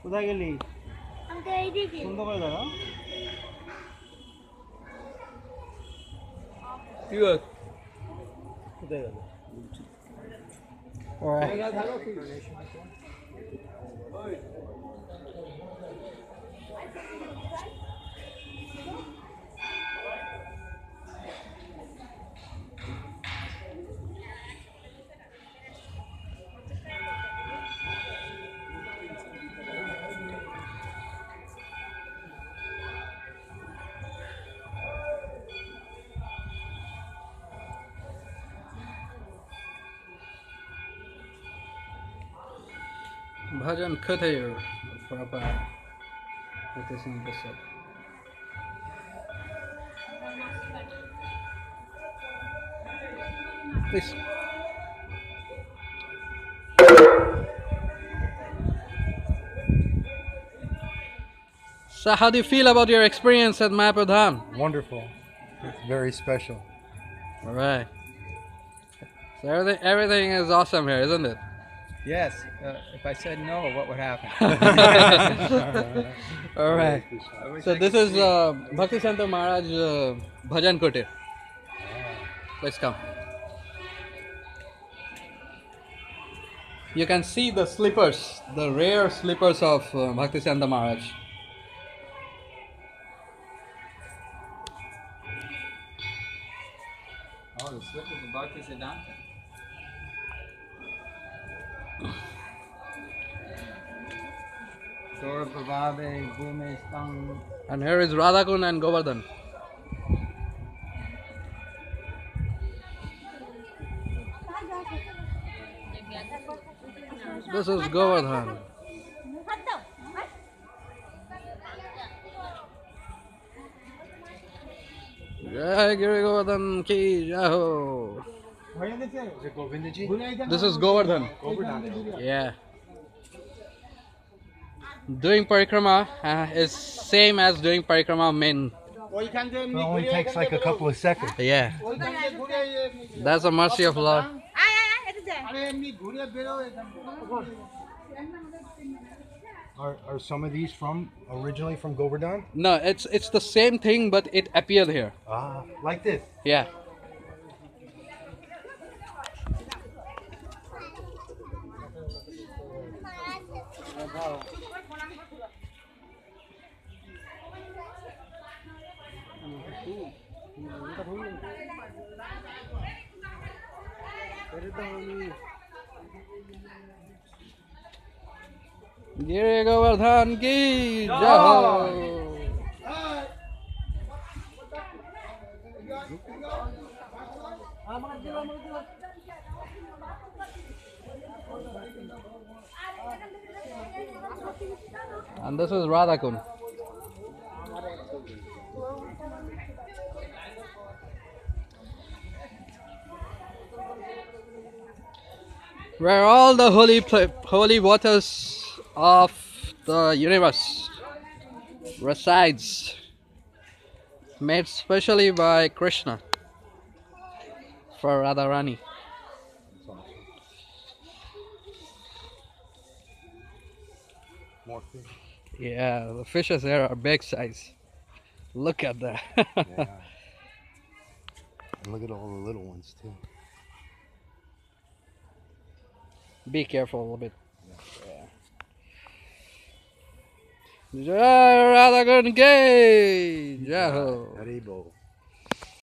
কোথায় গেলি? সুন্দর করে দাঁড়া কি কোথায় গেল? Bhajan Khatayur Prabha with this episode. Please. So, how do you feel about your experience at Mahapadham? Wonderful. It's very special. All right. So everything, everything is awesome here, isn't it? Yes. Uh, if I said no, what would happen? All right. So this is uh, Bhakti Siddhanta Maharaj uh, Bhajan Kutir. Let's come. You can see the slippers, the rare slippers of uh, Bhakti Siddhanta Maharaj. oh, the slippers of Bhakti Siddhanta. And here is Radha Kund and Govardhan. This is Govardhan. Jai Giri Govardhan ki jai ho. Is it This is Govardhan. Yeah. Doing parikrama uh, is same as doing parikrama main. It only takes like a couple of seconds. Yeah. That's a mercy of Lord. Are, are some of these from originally from Govardhan? No, it's it's the same thing, but it appeared here. Ah, like this. Yeah. गिरे गोवर्धन की जय And this is Radha Kund. Where all the holy holy waters of the universe resides, made specially by Krishna for Radharani. More fish. Yeah, the fishes here are big size. Look at that. Yeah. and look at all the little ones too. Be careful a little bit. Yeah. Gay! Jai ho. Haribol.